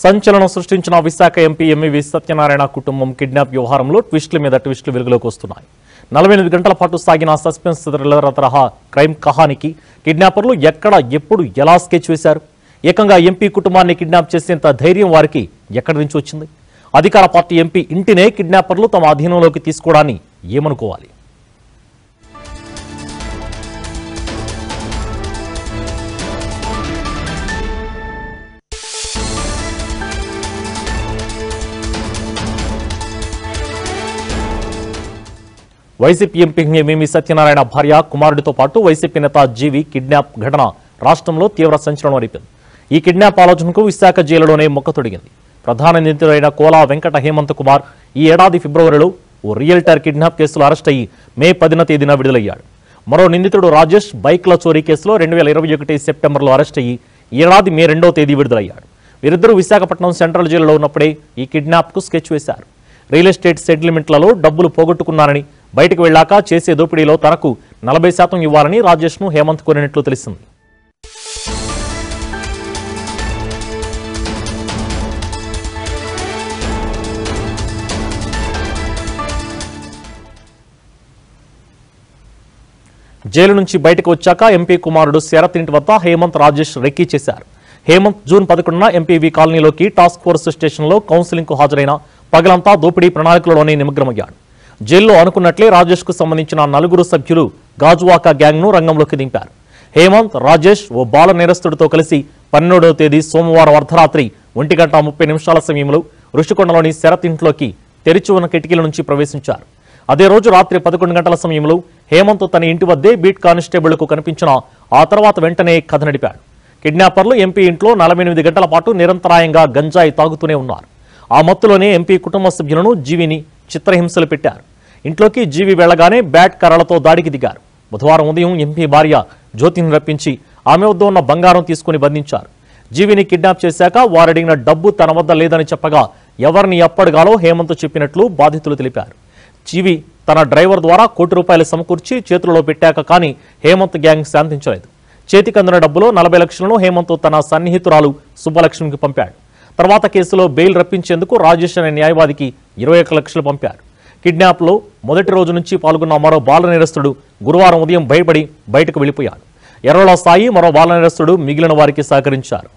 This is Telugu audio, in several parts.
సంచలనం సృష్టించిన విశాఖ ఎంపీ ఎంఈవి సత్యనారాయణ కుటుంబం కిడ్నాప్ వ్యవహారంలో ట్విస్టుల మీద ట్విస్టులు వెలుగులోకి వస్తున్నాయి. నలభై ఎనిమిది గంటల పాటు సాగిన సస్పెన్స్ థ్రిల్లర్ తరహా క్రైమ్ కహానికి కిడ్నాపర్లు ఎక్కడ ఎప్పుడు ఎలా స్కెచ్ వేశారు? ఏకంగా ఎంపీ కుటుంబాన్ని కిడ్నాప్ చేసేంత ధైర్యం వారికి ఎక్కడి నుంచి వచ్చింది? అధికార పార్టీ ఎంపీ ఇంటినే కిడ్నాపర్లు తమ అధీనంలోకి తీసుకోవడాన్ని ఏమనుకోవాలి? వైసీపీ ఎంపీ ఎంఈవి సత్యనారాయణ భార్య కుమారుడితో పాటు వైసీపీ నేత జీవి కిడ్నాప్ ఘటన రాష్ట్రంలో తీవ్ర సంచలనం రేపింది. ఈ కిడ్నాప్ ఆలోచనకు విశాఖ జైలులోనే మొక్క తొడిగింది. ప్రధాన నిందితుడైన కోలా వెంకట హేమంత్ కుమార్ ఈ ఏడాది ఫిబ్రవరిలో ఓ రియల్టర్ కిడ్నాప్ కేసులో అరెస్ట్ అయ్యి మే పదిన తేదీన విడుదలయ్యాడు. మరో నిందితుడు రాజేష్ బైక్ల చోరీ కేసులో రెండు వేల ఇరవై ఒకటి సెప్టెంబర్లో అరెస్ట్ అయ్యి ఏడాది మే రెండో తేదీ విడుదలయ్యాడు. వీరిద్దరూ విశాఖపట్నం సెంట్రల్ జైలులో ఉన్నప్పుడే ఈ కిడ్నాప్కు స్కెచ్ వేశారు. రియల్ ఎస్టేట్ సెటిల్మెంట్లలో డబ్బులు పోగొట్టుకున్నారని బయటకు వెళ్ళాక చేసే దోపిడీలో తనకు నలభై శాతం ఇవ్వాలని రాజేష్ను హేమంత్ కోరినట్లు తెలిసింది. జైలు నుంచి బయటకు వచ్చాక ఎంపీ కుమారుడు శరత్ ఇంటి వద్ద హేమంత్ రాజేష్ రెక్కీ చేశారు. హేమంత్ జూన్ పదకొండున ఎంపీవీ కాలనీలోకి టాస్క్ ఫోర్స్ స్టేషన్లో కౌన్సిలింగ్కు హాజరైన పగలంతా దోపిడీ ప్రణాళికలోనే నిమగ్నమయ్యాడు. జైల్లో అనుకున్నట్లే రాజేష్కు సంబంధించిన నలుగురు సభ్యులు గాజువాకా గ్యాంగ్ను రంగంలోకి దింపారు. హేమంత్ రాజేష్ ఓ బాల నేరస్తుడితో కలిసి పన్నెండవ తేదీ సోమవారం అర్ధరాత్రి ఒంటి గంట ముప్పై నిమిషాల సమయంలో ఋషికొండలోని శరత్ ఇంట్లోకి తెరిచి ఉన్న కిటికీల నుంచి ప్రవేశించారు. అదే రోజు రాత్రి పదకొండు గంటల సమయంలో హేమంత్ తన ఇంటి వద్దే బీట్ కానిస్టేబుల్కు కనిపించిన ఆ తర్వాత వెంటనే కథ నడిపాడు. కిడ్నాపర్లు ఎంపీ ఇంట్లో నలభై ఎనిమిది గంటల పాటు నిరంతరాయంగా గంజాయి తాగుతూనే ఉన్నారు. ఆ మత్తులోనే ఎంపీ కుటుంబ సభ్యులను జీవిని చిత్రహింసలు పెట్టారు. ఇంట్లోకి జీవి వెళ్ళగానే బ్యాట్ కర్రలతో దాడికి దిగారు. బుధవారం ఉదయం ఎంపీ భార్య జ్యోతిని రప్పించి ఆమె వద్ద ఉన్న బంగారం తీసుకుని బంధించారు. జీవిని కిడ్నాప్ చేశాక వారడిగిన డబ్బు తన వద్ద లేదని చెప్పగా ఎవరిని ఎప్పటిగాలో హేమంత్ చెప్పినట్లు బాధితులు తెలిపారు. జీవి తన డ్రైవర్ ద్వారా కోటి రూపాయలు సమకూర్చి చేతులలో పెట్టాక కానీ హేమంత్ గ్యాంగ్ శాంతించలేదు. చేతికి అందిన డబ్బులో నలభై లక్షలను హేమంత్ తన సన్నిహితురాలు సుబ్బలక్ష్మికి పంపాడు. తర్వాత కేసులో బెయిల్ రప్పించేందుకు రాజేష్ అనే న్యాయవాదికి ఇరవై లక్షలు పంపారు. కిడ్నాప్లో మొదటి రోజు నుంచి పాల్గొన్న మరో బాల నేరస్తుడు గురువారం ఉదయం భయపడి బయటకు వెళ్ళిపోయాడు. ఎర్రలో స్థాయి మరో బాల నేరస్తుడు మిగిలిన వారికి సహకరించారు.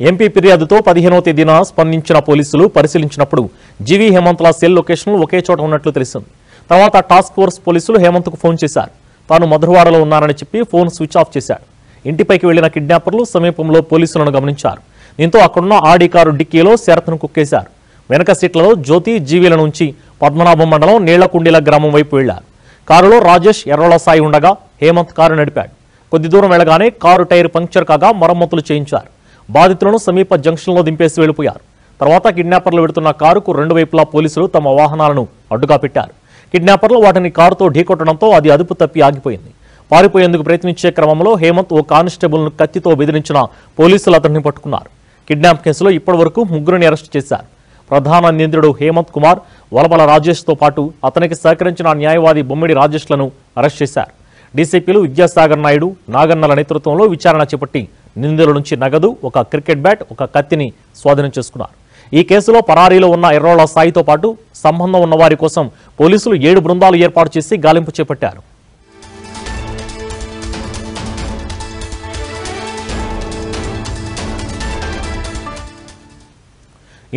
ఎంపీ ఫిర్యాదుతో పదిహేనవ తేదీన స్పందించిన పోలీసులు పరిశీలించినప్పుడు జీవీ హేమంత్ల సెల్ లొకేషన్లు ఒకే చోట ఉన్నట్లు తెలిసింది. తర్వాత టాస్క్ ఫోర్స్ పోలీసులు హేమంత్కు ఫోన్ చేశారు. తాను మధురవాడలో ఉన్నానని చెప్పి ఫోన్ స్విచ్ ఆఫ్ చేశాడు. ఇంటిపైకి వెళ్ళిన కిడ్నాపర్లు సమీపంలో పోలీసులను గమనించారు. దీంతో అక్కడున్న ఆడి కారు డిక్కీలో శరత్ను కుక్కేశారు. వెనక సీట్లలో జ్యోతి జీవీల నుంచి పద్మనాభం మండలం నీళ్ళకుండీల గ్రామం వైపు వెళ్ళారు కారులో రాజేష్ ఎర్రల సాయి ఉండగా హేమంత్ కారు నడిపాడు. కొద్ది దూరం వెళ్ళగానే కారు టైర్ పంక్చర్ కాగా మరమ్మతులు చేయించారు. బాధితులను సమీప జంక్షన్లో దింపేసి వెళ్ళిపోయారు. తర్వాత కిడ్నాపర్లు వెడుతున్న కారుకు రెండు వైపులా పోలీసులు తమ వాహనాలను అడ్డుగా పెట్టారు. కిడ్నాపర్లు వాటిని కారుతో ఢీకొట్టడంతో అది అదుపు తప్పి ఆగిపోయింది. పారిపోయేందుకు ప్రయత్నించే క్రమంలో హేమంత్ ఓ కానిస్టేబుల్ను కత్తితో బెదిరించిన పోలీసులు అతన్ని పట్టుకున్నారు. కిడ్నాప్ కేసులో ఇప్పటివరకు ముగ్గురిని అరెస్ట్ చేశారు. ప్రధాన నిందితుడు హేమంత్ కుమార్ వలబల రాజేష్తో పాటు అతనికి సహకరించిన న్యాయవాది బొమ్మిడి రాజేష్లను అరెస్ట్ చేశారు. డీసీపీలు విద్యాసాగర్ నాయుడు నాగన్నల నేతృత్వంలో విచారణ చేపట్టి నిందితుల నుంచి నగదు ఒక క్రికెట్ బ్యాట్ ఒక కత్తిని స్వాధీనం చేసుకున్నారు. ఈ కేసులో పరారీలో ఉన్న ఎర్రోళ్ళ సాయితో పాటు సంబంధం ఉన్న వారి కోసం పోలీసులు ఏడు బృందాలు ఏర్పాటు చేసి గాలింపు చేపట్టారు.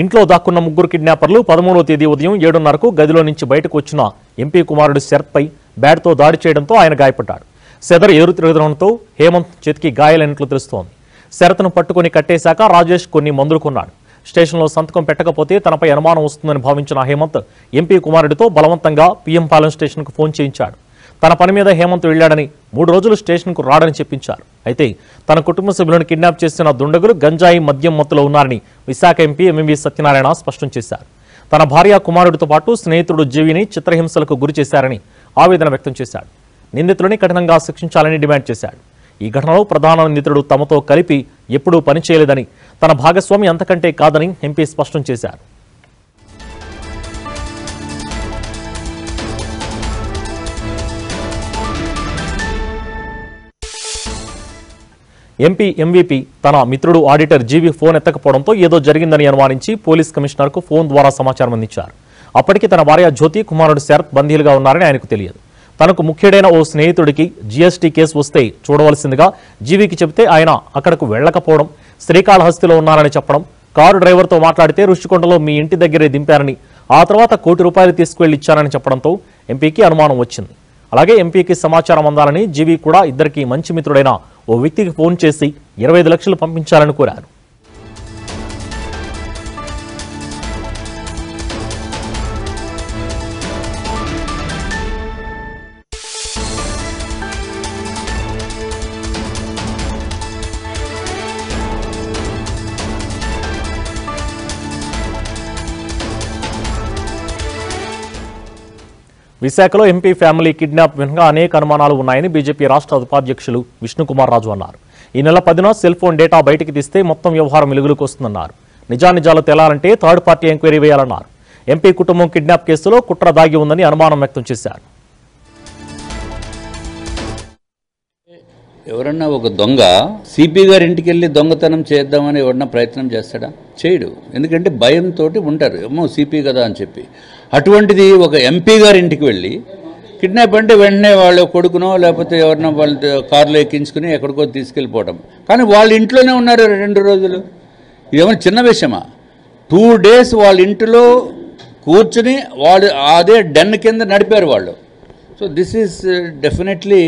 ఇంట్లో దాక్కున్న ముగ్గురు కిడ్నాపర్లు పదమూడవ తేదీ ఉదయం ఏడున్నరకు గదిలో నుంచి బయటకు వచ్చిన ఎంపీ కుమారుడు శరత్పై బ్యాట్తో దాడి చేయడంతో ఆయన గాయపడ్డాడు. సెదర్ ఎదురు తిరగడంతో హేమంత్ చేతికి గాయాలైనట్లు తెలుస్తోంది. శరత్ను పట్టుకుని కట్టేశాక రాజేష్ కొన్ని మందులు కొన్నాడు. స్టేషన్లో సంతకం పెట్టకపోతే తనపై అనుమానం వస్తుందని భావించిన హేమంత్ ఎంపీ కుమారుడితో బలవంతంగా పీఎం పాలెం స్టేషన్కు ఫోన్ చేయించాడు. తన పని మీద హేమంత్ వెళ్ళాడని మూడు రోజులు స్టేషన్కు రాడని చెప్పించారు. అయితే తన కుటుంబ సభ్యులను కిడ్నాప్ చేసిన దుండగులు గంజాయి మద్యం మత్తులో ఉన్నారని విశాఖ ఎంపీ ఎంఎంవి సత్యనారాయణ స్పష్టం చేశారు. తన భార్య కుమారుడితో పాటు స్నేహితుడు జీవిని చిత్రహింసలకు గురి చేశారని ఆవేదన వ్యక్తం చేశాడు. నిందితులని కఠినంగా శిక్షించాలని డిమాండ్ చేశాడు. ఈ ఘటనలో ప్రధాన నిందితుడు తమతో కలిపి ఎప్పుడూ పనిచేయలేదని తన భాగస్వామి అంతకంటే కాదని ఎంపీ స్పష్టం చేశారు. ఎంపీ ఎంవీపీ తన మిత్రుడు ఆడిటర్ జీవి ఫోన్ ఎత్తకపోవడంతో ఏదో జరిగిందని అనుమానించి పోలీస్ కమిషనర్కు ఫోన్ ద్వారా సమాచారం అందించారు. అప్పటికి తన భార్య జ్యోతి కుమారుడు శరత్ బందీలుగా ఉన్నారని ఆయనకు తెలియదు. తనకు ముఖ్యుడైన ఓ స్నేహితుడికి జీఎస్టీ కేసు వస్తే చూడవలసిందిగా జీవికి చెబితే ఆయన అక్కడకు వెళ్ళకపోవడం శ్రీకాళహస్తిలో ఉన్నారని చెప్పడం కారు డ్రైవర్తో మాట్లాడితే రుషికొండలో మీ ఇంటి దగ్గరే దింపారని ఆ తర్వాత కోటి రూపాయలు తీసుకువెళ్ళి ఇచ్చారని చెప్పడంతో ఎంపీకి అనుమానం వచ్చింది. అలాగే ఎంపీకి సమాచారం అందాలని జీవి కూడా ఇద్దరికి మంచి మిత్రుడైన ఓ వ్యక్తికి ఫోన్ చేసి ఇరవై ఐదు లక్షలు పంపించాలని కోరారు విశాఖలో ఎంపీ ఫ్యామిలీ కిడ్నాప్ వెనుక అనేక అనుమానాలు ఉన్నాయని బీజేపీ రాష్ట్ర ఉపాధ్యక్షులు విష్ణుకుమార్ రాజు అన్నారు. ఈ నెల పదిన సెల్ ఫోన్ డేటా బయటికి తీస్తే మొత్తం వ్యవహారం వెలుగులోకి వస్తుందన్నారు. నిజానిజాలు తేలాలంటే థర్డ్ పార్టీ ఎంక్వైరీ వేయాలన్నారు. ఎంపీ కుటుంబం కిడ్నాప్ కేసులో కుట్ర దాగి ఉందని అనుమానం వ్యక్తం చేశారు. ఎవరన్నా ఒక దొంగ సిపి గారి ఇంటికి వెళ్ళి దొంగతనం చేద్దామని ఎవరన్నా ప్రయత్నం చేస్తాడా? చేయడు. ఎందుకంటే భయంతో ఉంటారు. ఏమో సిపి కదా అని చెప్పి. అటువంటిది ఒక ఎంపీ గారి ఇంటికి వెళ్ళి కిడ్నాప్ అంటే వెంటనే వాళ్ళ కొడుకునో లేకపోతే ఎవరినో వాళ్ళ కారులో ఎక్కించుకుని ఎక్కడికో తీసుకెళ్ళిపోవడం కానీ వాళ్ళ ఇంట్లోనే ఉన్నారు రెండు రోజులు. ఇదేమైనా చిన్న విషయమా? టూ డేస్ వాళ్ళ ఇంటిలో కూర్చుని వాళ్ళు అదే డెన్ కింద నడిపారు వాళ్ళు. So this is definitely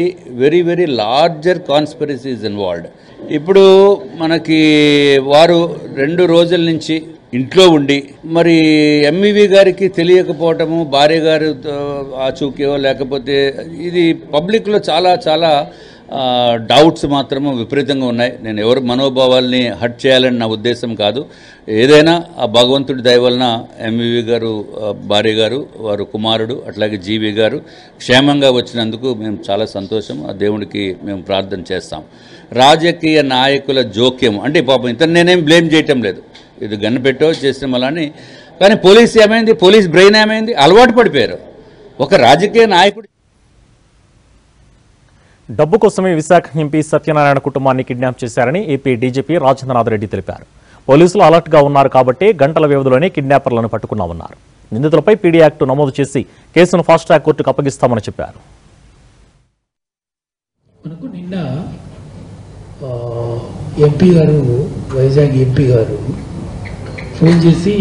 very very larger conspiracies involved ఇప్పుడు మనకి వారు రెండు రోజుల నుంచి ఇంట్లో ఉండి మరి ఎంఈవి గారికి తెలియకపోవటము భార్య గారు ఆచూకీయో లేకపోతే ఇది పబ్లిక్లో చాలా చాలా డౌట్స్ మాత్రము విపరీతంగా ఉన్నాయి. నేను ఎవరు మనోభావాల్ని హట్ చేయాలని నా ఉద్దేశం కాదు. ఏదైనా ఆ భగవంతుడి దయ వలన ఎంవివి గారు భార్య గారు వారు కుమారుడు అట్లాగే జీవి గారు క్షేమంగా వచ్చినందుకు మేము చాలా సంతోషం. ఆ దేవుడికి మేము ప్రార్థన చేస్తాం. రాజకీయ నాయకుల జోక్యం. అంటే పాపం ఇతను నేనేం బ్లేమ్ చేయటం లేదు. ఇది గన్నపెట్టో చేసిన మళ్ళీ కానీ పోలీస్ ఏమైంది? పోలీస్ బ్రెయిన్ ఏమైంది? అలవాటు పడిపోయారు. ఒక రాజకీయ నాయకుడు డబ్బు కోసమే విశాఖ ఎంపీ సత్యనారాయణ కుటుంబాన్ని కిడ్నాప్ చేశారని ఏపీ డీజీపీ రాజేంద్రనాథ్ రెడ్డి తెలిపారు. పోలీసులు అలర్ట్గా ఉన్నారు కాబట్టి గంటల వ్యవధిలోనే కిడ్నాపర్లను పట్టుకున్నామన్నారు. నిందితులపై పీడీ యాక్ట్ నమోదు చేసి కేసును ఫాస్ట్ ట్రాక్ కోర్టుకు అప్పగిస్తామని చెప్పారు. మనకు నిన్న ఎంపీ గారు వైజాగ్ ఎంపీ గారు ఫోన్ చేసి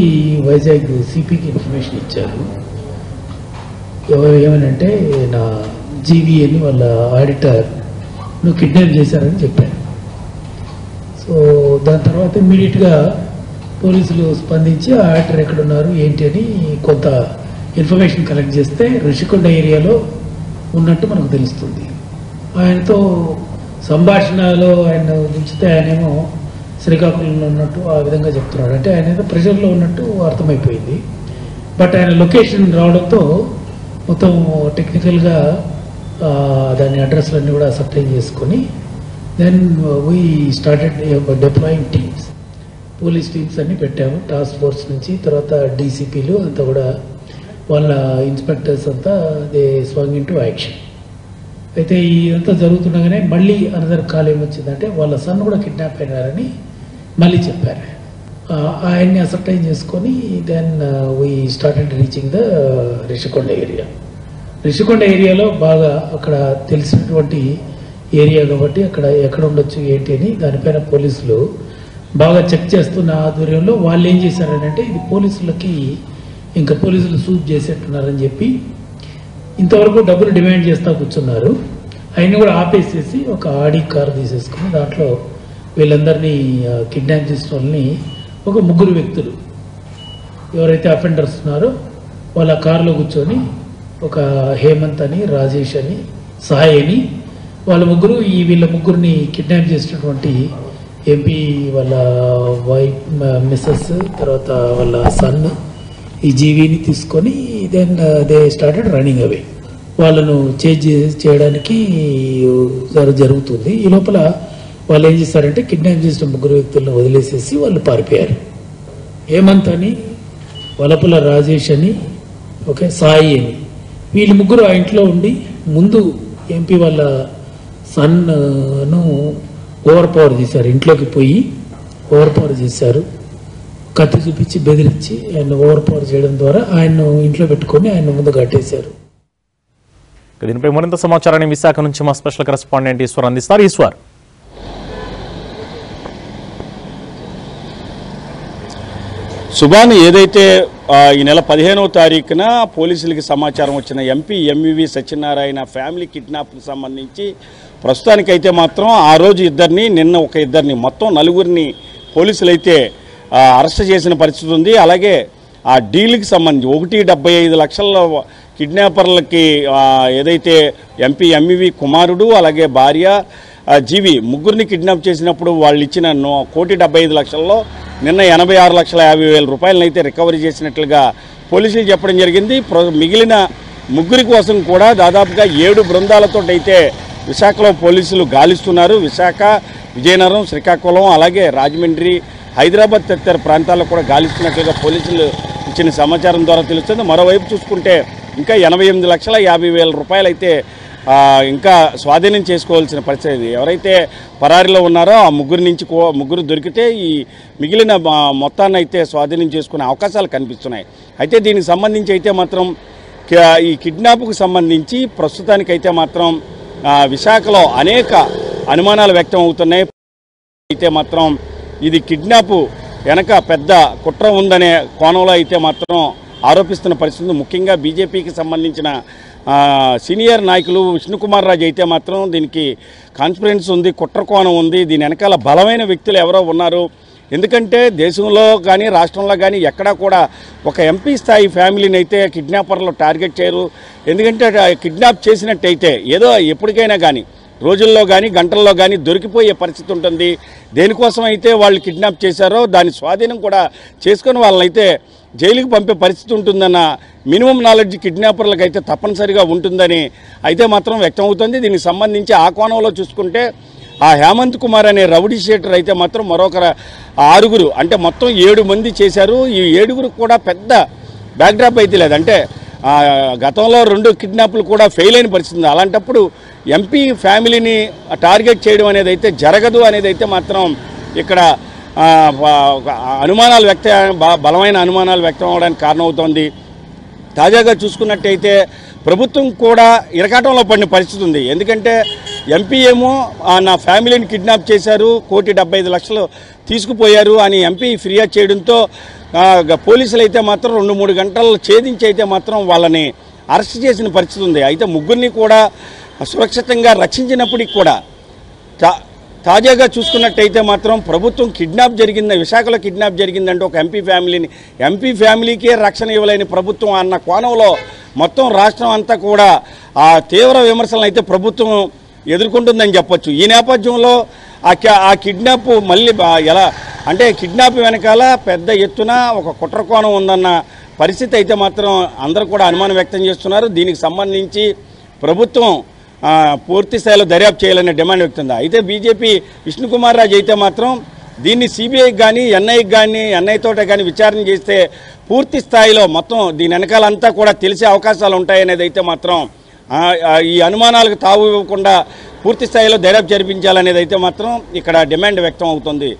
వైజాగ్ సిపికి ఇన్ఫర్మేషన్ ఇచ్చారు. ఎవరు ఏమనంటే నా జీవీఏని అని వాళ్ళ ఆడిటర్ నువ్వు కిడ్నాప్ చేశారని చెప్పారు. సో దాని తర్వాత ఇమ్మీడియట్గా పోలీసులు స్పందించి ఆ ఆడిటర్ ఎక్కడున్నారు ఏంటి అని కొంత ఇన్ఫర్మేషన్ కలెక్ట్ చేస్తే రుషికొండ ఏరియాలో ఉన్నట్టు మనకు తెలుస్తుంది. ఆయనతో సంభాషణలో ఆయన ఉంచితే ఆయనేమో శ్రీకాకుళంలో ఉన్నట్టు ఆ విధంగా చెప్తున్నాడు. అంటే ఆయన ఏదో ప్రెషర్లో ఉన్నట్టు అర్థమైపోయింది. బట్ ఆయన లొకేషన్ రావడంతో మొత్తం టెక్నికల్గా దాని అడ్రస్లన్నీ కూడా సప్లై చేసుకొని then we started deploying teams police teams అన్ని పెట్టాము. టాస్క్ ఫోర్స్ నుంచి తర్వాత డీసీపీలు అంతా కూడా వాళ్ళ ఇన్స్పెక్టర్స్ అంతా they swung into action అయితే ఇదంతా జరుగుతుండగానే మళ్ళీ అనదర్ కాల్ ఏమొచ్చిందంటే వాళ్ళ సన్ కూడా కిడ్నాప్ అయినారని మళ్ళీ చెప్పారు. ఆయన్ని అసర్టైన్ చేసుకొని then we started reaching the Rishikonda area Rishikonda ఏరియాలో బాగా అక్కడ తెలిసినటువంటి ఏరియా కాబట్టి అక్కడ ఎక్కడ ఉండొచ్చు ఏంటి అని దానిపైన పోలీసులు బాగా చెక్ చేస్తున్న ఆధ్వర్యంలో వాళ్ళు ఏం చేశారంటే ఇది పోలీసులకి ఇంకా పోలీసులు సూట్ చేసేట్టున్నారని చెప్పి ఇంతవరకు డబ్బులు డిమాండ్ చేస్తా కూర్చున్నారు. ఆయన కూడా ఆపేసేసి ఒక ఆడి కార్ తీసేసుకుని దాంట్లో వీళ్ళందరినీ కిడ్నాప్ చేసిన వాళ్ళని ఒక ముగ్గురు వ్యక్తులు. ఎవరైతే అఫెండర్స్ ఉన్నారో వాళ్ళ కారులో కూర్చొని ఒక హేమంత్ అని రాజేష్ అని సాయి అని వాళ్ళ ముగ్గురు ఈ వీళ్ళ ముగ్గురిని కిడ్నాప్ చేసినటువంటి ఎంపీ వాళ్ళ వైఫ్ మిస్సెస్ తర్వాత వాళ్ళ సన్ ఈ జీవిని తీసుకొని then they started running away వాళ్ళను చేంజ్ చేయడానికి జరుగుతుంది. ఈ లోపల వాళ్ళు ఏం చేస్తారంటే కిడ్నాప్ చేసిన ముగ్గురు వ్యక్తులను వదిలేసేసి వాళ్ళు పారిపోయారు. హేమంత్ అని వలపుల రాజేష్ అని ఓకే సాయి అని వీళ్ళు ముగ్గురు ఆ ఇంట్లో ఉండి ముందు ఎంపీ వాళ్ళ సన్ను ఓవర్ పవర్ చేశారు. ఇంట్లోకి పోయి ఓవర్ పవర్ చేశారు. కత్తి చూపించి బెదిరించి ఆయన ఓవర్ పవర్ చేయడం ద్వారా ఆయన్ను ఇంట్లో పెట్టుకొని ఆయన ముందు కట్టేశారు. దీనిపై మరింత సమాచారాన్ని విశాఖ నుంచి మా స్పెషల్ కరెస్పాండెంట్ ఈశ్వర్ అందిస్తారు. ఈశ్వర్. సుభాన్ ఏదైతే ఈ నెల పదిహేనవ తారీఖున పోలీసులకి సమాచారం వచ్చిన ఎంపీ ఎంవివి సత్యనారాయణ ఫ్యామిలీ కిడ్నాప్కి సంబంధించి ప్రస్తుతానికైతే మాత్రం ఆ రోజు ఇద్దరిని నిన్న ఒక ఇద్దరిని మొత్తం నలుగురిని పోలీసులు అయితే ఆ, అరెస్ట్ చేసిన పరిస్థితి ఉంది. అలాగే ఆ డీల్కి సంబంధించి ఒకటి డెబ్బై ఐదు లక్షల కిడ్నాపర్లకి ఏదైతే ఎంపీ ఎంఈవి కుమారుడు అలాగే భార్య జీవి ముగ్గురిని కిడ్నాప్ చేసినప్పుడు వాళ్ళు ఇచ్చిన నో- కోటి డెబ్బై ఐదు లక్షల్లో నిన్న ఎనభై ఆరు లక్షల యాభై వేల రూపాయలను అయితే రికవరీ చేసినట్లుగా పోలీసులు చెప్పడం జరిగింది. మిగిలిన ముగ్గురి కోసం కూడా దాదాపుగా ఏడు బృందాలతో అయితే విశాఖలో పోలీసులు గాలిస్తున్నారు. విశాఖ విజయనగరం శ్రీకాకుళం అలాగే రాజమండ్రి హైదరాబాద్ తదితర ప్రాంతాల్లో కూడా గాలిస్తున్నట్లుగా పోలీసులు ఇచ్చిన సమాచారం ద్వారా తెలుస్తుంది. మరోవైపు చూసుకుంటే ఇంకా ఎనభై ఎనిమిది లక్షల యాభై వేల రూపాయలు అయితే ఇంకా స్వాధీనం చేసుకోవాల్సిన పరిస్థితి ఎవరైతే పరారీలో ఉన్నారో ఆ ముగ్గురు నుంచి ముగ్గురు దొరికితే ఈ మిగిలిన మొత్తాన్ని అయితే స్వాధీనం చేసుకునే అవకాశాలు కనిపిస్తున్నాయి. అయితే దీనికి సంబంధించి అయితే మాత్రం ఈ కిడ్నాప్కు సంబంధించి ప్రస్తుతానికైతే మాత్రం విశాఖలో అనేక అనుమానాలు వ్యక్తం అవుతున్నాయి. అయితే మాత్రం ఇది కిడ్నాప్ వెనక పెద్ద కుట్ర ఉందనే కోణంలో అయితే మాత్రం ఆరోపిస్తున్న పరిస్థితి ముఖ్యంగా బీజేపీకి సంబంధించిన సీనియర్ నాయకులు విష్ణుకుమార్ రాజు అయితే మాత్రం దీనికి కాన్ఫిడెన్స్ ఉంది కుట్ర కోణం ఉంది. దీని వెనకాల బలమైన వ్యక్తులు ఎవరో ఉన్నారు. ఎందుకంటే దేశంలో కానీ రాష్ట్రంలో కానీ ఎక్కడా కూడా ఒక ఎంపీ స్థాయి ఫ్యామిలీని అయితే కిడ్నాపర్లు టార్గెట్ చేయరు. ఎందుకంటే కిడ్నాప్ చేసినట్టయితే ఏదో ఎప్పటికైనా కానీ రోజుల్లో కానీ గంటల్లో కానీ దొరికిపోయే పరిస్థితి ఉంటుంది. దేనికోసం అయితే వాళ్ళు కిడ్నాప్ చేశారో దాని స్వాధీనం కూడా చేసుకొని వాళ్ళనైతే జైలుకి పంపే పరిస్థితి ఉంటుందన్న మినిమం నాలెడ్జ్ కిడ్నాపర్లకు అయితే తప్పనిసరిగా ఉంటుందని అయితే మాత్రం వ్యక్తం అవుతుంది దీనికి సంబంధించి ఆ కోణంలో చూసుకుంటే ఆ హేమంత్ కుమార్ అనే రౌడీ షీటర్ అయితే మాత్రం మరొక ఆరుగురు అంటే మొత్తం ఏడు మంది చేశారు. ఈ ఏడుగురు కూడా పెద్ద బ్యాక్డ్రాప్ అయితే లేదు. అంటే గతంలో రెండు కిడ్నాప్లు కూడా ఫెయిల్ అయిన పరిస్థితి అలాంటప్పుడు ఎంపీ ఫ్యామిలీని టార్గెట్ చేయడం అనేది అయితే జరగదు అనేది అయితే మాత్రం ఇక్కడ అనుమానాలు వ్యక్త బలమైన అనుమానాలు వ్యక్తం అవడానికి కారణమవుతోంది. తాజాగా చూసుకున్నట్టయితే ప్రభుత్వం కూడా ఇరకాటంలో పడిన పరిస్థితి ఉంది. ఎందుకంటే ఎంపీ ఏమో నా ఫ్యామిలీని కిడ్నాప్ చేశారు కోటి డెబ్బై ఐదు లక్షలు తీసుకుపోయారు అని ఎంపీ ఫిర్యాదు చేయడంతో పోలీసులు అయితే మాత్రం రెండు మూడు గంటలు ఛేదించి అయితే మాత్రం వాళ్ళని అరెస్ట్ చేసిన పరిస్థితి ఉంది. అయితే ముగ్గురిని కూడా సురక్షితంగా రక్షించినప్పటికి కూడా తా- తాజాగా చూసుకున్నట్టయితే మాత్రం ప్రభుత్వం కిడ్నాప్ జరిగింది విశాఖలో కిడ్నాప్ జరిగిందంటే ఒక ఎంపీ ఫ్యామిలీని ఎంపీ ఫ్యామిలీకే రక్షణ ఇవ్వలేని ప్రభుత్వం అన్న కోణంలో మొత్తం రాష్ట్రం అంతా కూడా ఆ తీవ్ర విమర్శలను అయితే ప్రభుత్వం ఎదుర్కొంటుందని చెప్పొచ్చు. ఈ నేపథ్యంలో ఆ ఆ కిడ్నాప్ మళ్ళీ ఎలా అంటే కిడ్నాప్ వెనకాల పెద్ద ఎత్తున ఒక కుట్ర కోణం ఉందన్న పరిస్థితి అయితే మాత్రం అందరూ కూడా అనుమానం వ్యక్తం చేస్తున్నారు. దీనికి సంబంధించి ప్రభుత్వం పూర్తి స్థాయిలో దర్యాప్తు చేయాలనే డిమాండ్ వ్యక్తుంది. అయితే బీజేపీ విష్ణుకుమార్ రాజు అయితే మాత్రం దీన్ని సిబిఐకి కానీ ఎన్ఐకి కానీ ఎన్ఐ తోట కానీ విచారణ చేస్తే పూర్తి స్థాయిలో మొత్తం దీని వెనకాలంతా కూడా తెలిసే అవకాశాలు ఉంటాయనేది అయితే మాత్రం ఈ అనుమానాలకు తావు ఇవ్వకుండా పూర్తి స్థాయిలో దర్యాప్తు జరిపించాలనేది అయితే మాత్రం ఇక్కడ డిమాండ్ వ్యక్తం అవుతుంది.